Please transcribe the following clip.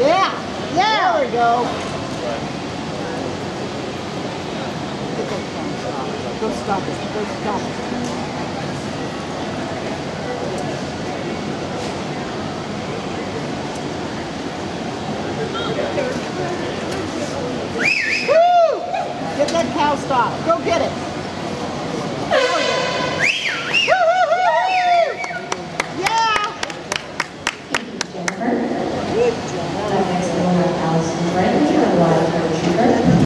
Yeah, yeah, there we go. Go stop it. Go stop it. Woo! Get that cow stop. Go get it.